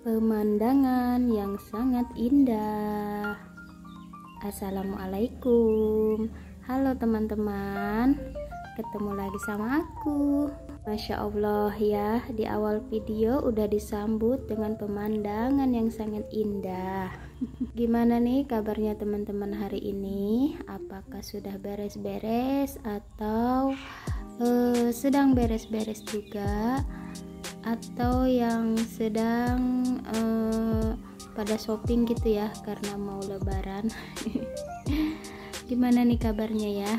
Pemandangan yang sangat indah. Assalamualaikum. Halo teman-teman. Ketemu lagi sama aku. Masya Allah ya, di awal video udah disambut dengan pemandangan yang sangat indah. Gimana nih kabarnya teman-teman hari ini? Apakah sudah beres-beres atau uh, sedang beres-beres juga? Atau yang sedang uh, pada shopping gitu ya karena mau lebaran. Gimana nih kabarnya ya?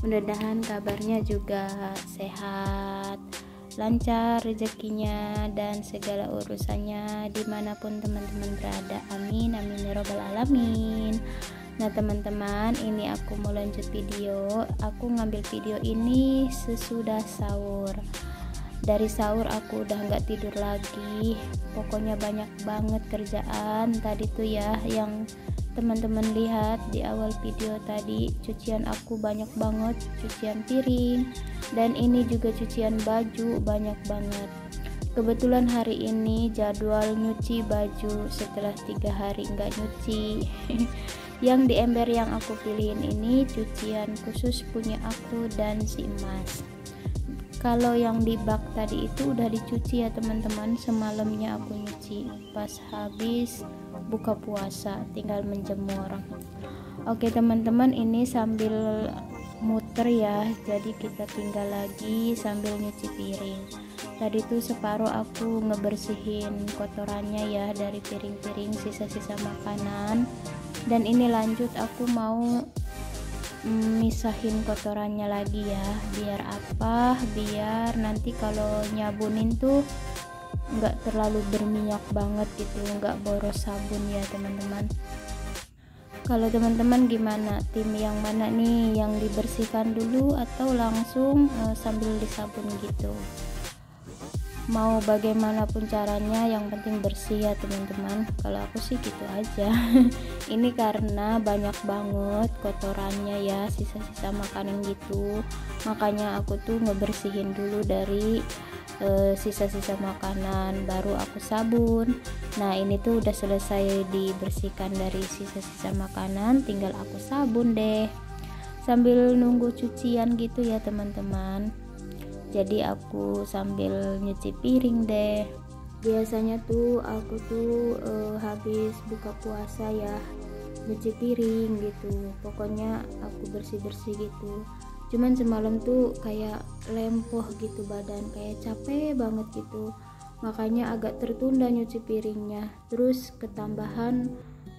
Mudah-mudahan kabarnya juga sehat lancar rezekinya dan segala urusannya di mana pun teman-teman berada. Amin amin ya robbal alamin. Nah teman-teman ini aku mau lanjut video. Aku ngambil video ini sesudah sahur dari sahur aku udah nggak tidur lagi. Pokoknya banyak banget kerjaan tadi tuh ya yang teman-teman lihat di awal video tadi. Cucian aku banyak banget cucian piring dan ini juga cucian baju banyak banget. Kebetulan hari ini jadwal nyuci baju setelah tiga hari nggak nyuci. Yang di ember yang aku pilihin ini cucian khusus punya aku dan si emas kalau yang di bak tadi itu udah dicuci ya teman-teman. Semalamnya aku nyuci. Pas habis buka puasa. Tinggal menjemur. Oke teman-teman ini sambil muter ya. Jadi kita tinggal lagi sambil nyuci piring. Tadi tuh separuh aku ngebersihin kotorannya ya dari piring-piring sisa-sisa makanan. Dan ini lanjut aku mau misahin kotorannya lagi ya. Biar apa? Biar nanti kalau nyabunin tuh nggak terlalu berminyak banget gitu nggak boros sabun ya teman-teman. Kalau teman-teman gimana? Tim yang mana nih yang dibersihkan dulu atau langsung uh, sambil disabun gitu mau bagaimanapun caranya yang penting bersih ya teman-teman. Kalau aku sih gitu aja. Ini karena banyak banget kotorannya ya sisa-sisa makanan gitu. Makanya aku tuh ngebersihin dulu dari eh, sisa-sisa uh, makanan. Baru aku sabun. Nah ini tuh udah selesai dibersihkan dari sisa-sisa makanan. Tinggal aku sabun deh. Sambil nunggu cucian gitu ya teman-teman jadi aku sambil nyuci piring deh. Biasanya tuh aku tuh uh, habis buka puasa ya nyuci piring gitu. Pokoknya aku bersih-bersih gitu. Cuman semalam tuh kayak lempoh gitu badan kayak capek banget gitu. Makanya agak tertunda nyuci piringnya. Terus ketambahan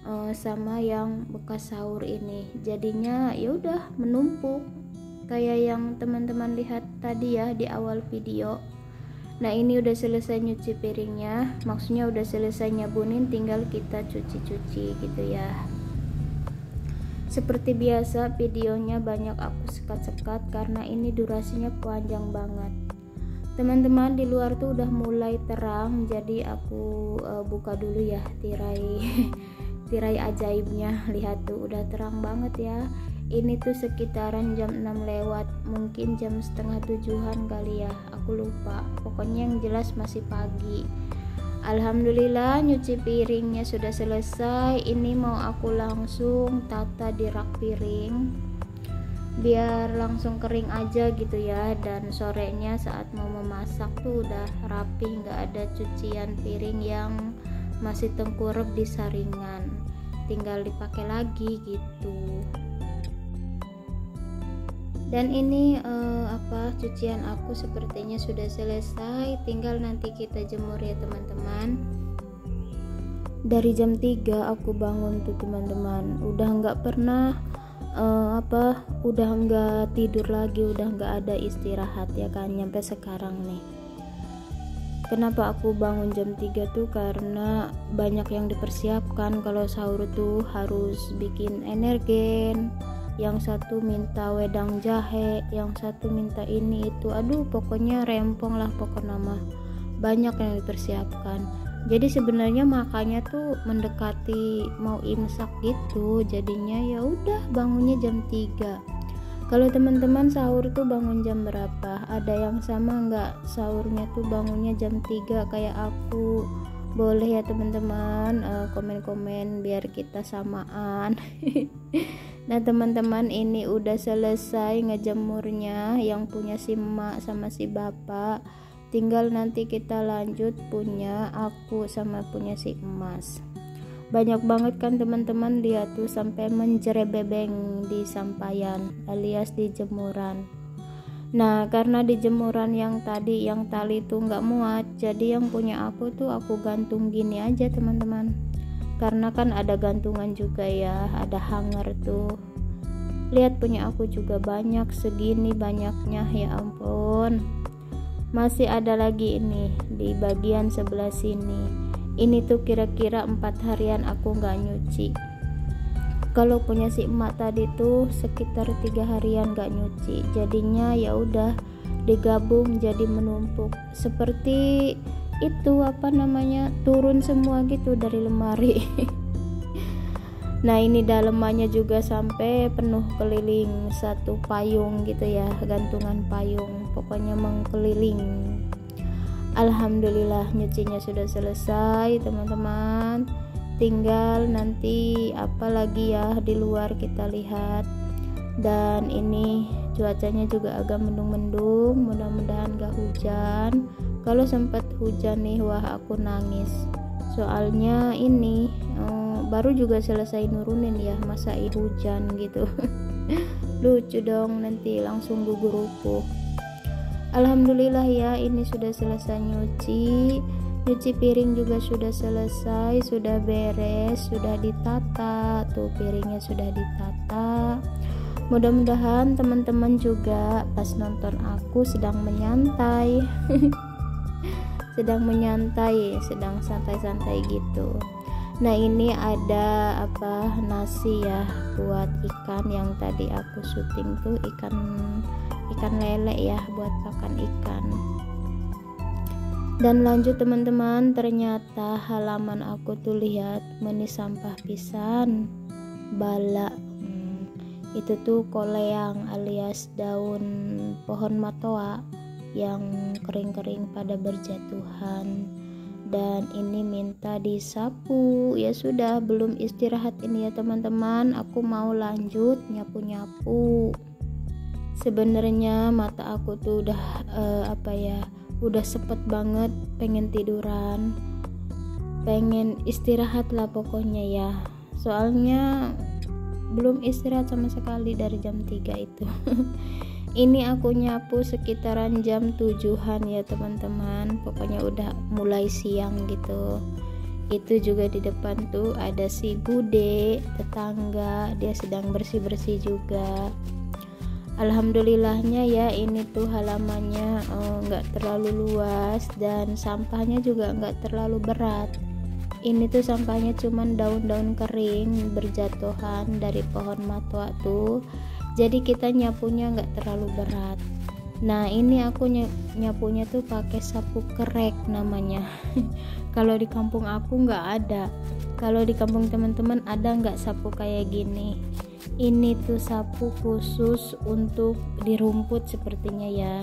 uh, sama yang bekas sahur ini. Jadinya ya udah menumpuk kayak yang teman-teman lihat tadi ya di awal video. Nah ini udah selesai nyuci piringnya. Maksudnya udah selesai nyabunin tinggal kita cuci-cuci gitu ya. Seperti biasa videonya banyak aku sekat-sekat karena ini durasinya panjang banget. Teman-teman di luar tuh udah mulai terang jadi aku uh, buka dulu ya tirai tirai ajaibnya. Lihat tuh udah terang banget ya ini tuh sekitaran jam 6 lewat mungkin jam setengah tujuhan kali ya. Aku lupa. Pokoknya yang jelas masih pagi. Alhamdulillah nyuci piringnya sudah selesai. Ini mau aku langsung tata di rak piring biar langsung kering aja gitu ya. Dan sorenya saat mau memasak tuh udah rapi nggak ada cucian piring yang masih tengkurap di saringan. Tinggal dipakai lagi gitu dan ini uh, apa cucian aku sepertinya sudah selesai. Tinggal nanti kita jemur ya teman-teman. Dari jam 3 aku bangun tuh teman-teman. Udah nggak pernah uh, apa udah nggak tidur lagi udah nggak ada istirahat ya kan nyampe sekarang nih. Kenapa aku bangun jam 3 tuh? Karena banyak yang dipersiapkan. Kalau sahur tuh harus bikin energen yang satu minta wedang jahe yang satu minta ini itu. Aduh pokoknya rempong lah pokok nama banyak yang dipersiapkan. Jadi sebenarnya makanya tuh mendekati mau imsak gitu jadinya ya udah bangunnya jam 3 kalau teman-teman sahur tuh bangun jam berapa? Ada yang sama nggak? Sahurnya tuh bangunnya jam 3 kayak aku. Boleh ya teman-teman uh, komen-komen biar kita samaan nah teman-teman ini udah selesai ngejemurnya yang punya si emak sama si bapak. Tinggal nanti kita lanjut punya aku sama punya si emas. Banyak banget kan teman-teman lihat tuh sampai menjerebebeng di sampayan alias di jemuran. Nah karena di jemuran yang tadi yang tali itu nggak muat jadi yang punya aku tuh aku gantung gini aja teman-teman karena kan ada gantungan juga ya ada hanger tuh. Lihat punya aku juga banyak segini banyaknya ya ampun. Masih ada lagi ini di bagian sebelah sini. Ini tuh kira-kira empat harian aku nggak nyuci. Kalau punya si emak tadi tuh sekitar tiga harian gak nyuci. Jadinya ya udah digabung jadi menumpuk. Seperti itu apa namanya turun semua gitu dari lemari. Nah ini dalemannya juga sampai penuh keliling satu payung gitu ya gantungan payung pokoknya mengkeliling. Alhamdulillah nyucinya sudah selesai teman-teman. Tinggal nanti apa lagi ya di luar kita lihat. Dan ini cuacanya juga agak mendung-mendung mudah-mudahan gak hujan kalau sempat hujan nih wah aku nangis soalnya ini um, baru juga selesai nurunin ya masa hujan gitu lucu dong nanti langsung gugur rupuh Alhamdulillah ya ini sudah selesai nyuci Cuci piring juga sudah selesai, sudah beres, sudah ditata. Tuh piringnya sudah ditata. Mudah-mudahan teman-teman juga pas nonton aku sedang menyantai. sedang menyantai, sedang santai-santai gitu. Nah, ini ada apa nasi ya buat ikan yang tadi aku syuting tuh ikan ikan lele ya buat makan ikan dan lanjut teman-teman ternyata halaman aku tuh lihat menis sampah pisan bala hmm, itu tuh koleang alias daun pohon matoa yang kering-kering pada berjatuhan. Dan ini minta disapu. Ya sudah belum istirahat ini ya teman-teman. Aku mau lanjut nyapu-nyapu. Sebenarnya mata aku tuh udah uh, apa ya udah sepet banget pengen tiduran. Pengen istirahat lah pokoknya ya. Soalnya belum istirahat sama sekali dari jam 3 itu ini aku nyapu sekitaran jam tujuhan ya teman-teman. Pokoknya udah mulai siang gitu. Itu juga di depan tuh ada si bude tetangga. Dia sedang bersih-bersih juga. Alhamdulillahnya ya ini tuh halamannya eh, nggak uh, terlalu luas dan sampahnya juga nggak terlalu berat. Ini tuh sampahnya cuman daun-daun kering berjatuhan dari pohon matwa tuh jadi kita nyapunya nggak terlalu berat. Nah ini aku nyapunya tuh pakai sapu kerek namanya. Kalau di kampung aku nggak ada. Kalau di kampung teman-teman ada nggak sapu kayak gini? Ini tuh sapu khusus untuk di rumput sepertinya ya.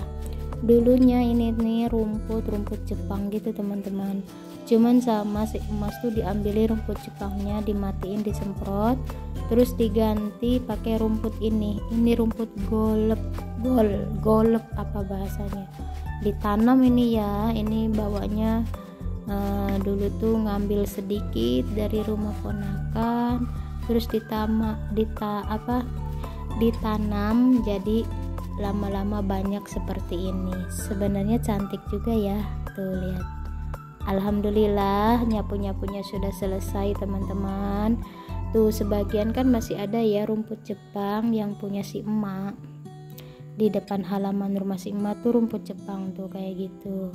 Dulunya ini nih rumput rumput Jepang gitu teman-teman cuman sama si emas tuh diambil rumput Jepangnya dimatiin disemprot terus diganti pakai rumput ini. Ini rumput golep gol golep apa bahasanya? Ditanam ini ya ini bawanya uh, dulu tuh ngambil sedikit dari rumah ponakan terus ditama dita apa ditanam jadi lama-lama banyak seperti ini. Sebenarnya cantik juga ya tuh lihat Alhamdulillah nyapu-nyapunya sudah selesai teman-teman. Tuh sebagian kan masih ada ya rumput Jepang yang punya si emak. Di depan halaman rumah si emak tuh rumput Jepang tuh kayak gitu.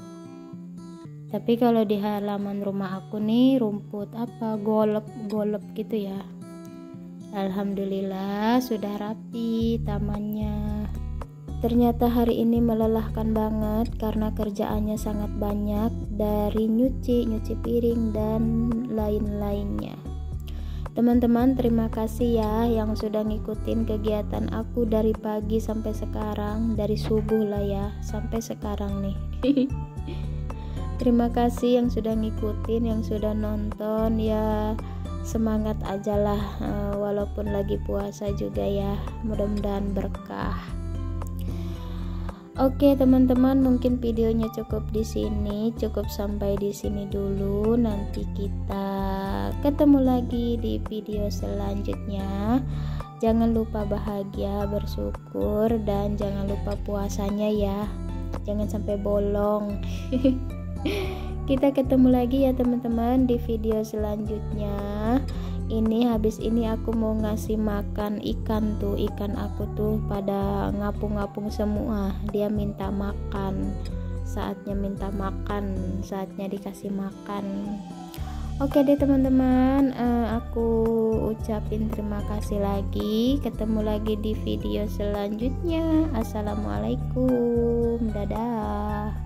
Tapi kalau di halaman rumah aku nih rumput apa golep golep gitu ya. Alhamdulillah sudah rapi tamannya. Ternyata hari ini melelahkan banget karena kerjaannya sangat banyak dari nyuci, nyuci piring dan lain-lainnya. Teman-teman, terima kasih ya yang sudah ngikutin kegiatan aku dari pagi sampai sekarang, dari subuh lah ya, sampai sekarang nih. terima kasih yang sudah ngikutin yang sudah nonton ya semangat aja lah uh, walaupun lagi puasa juga ya mudah-mudahan berkah Oke teman-teman mungkin videonya cukup di sini. Cukup sampai di sini dulu. Nanti kita ketemu lagi di video selanjutnya. Jangan lupa bahagia bersyukur dan jangan lupa puasanya ya. Jangan sampai bolong. Kita ketemu lagi ya teman-teman di video selanjutnya ini habis ini aku mau ngasih makan ikan tuh ikan aku tuh pada ngapung-ngapung semua. Dia minta makan saatnya minta makan saatnya dikasih makan. Oke deh teman-teman uh, aku ucapin terima kasih lagi. Ketemu lagi di video selanjutnya. Assalamualaikum. Dadah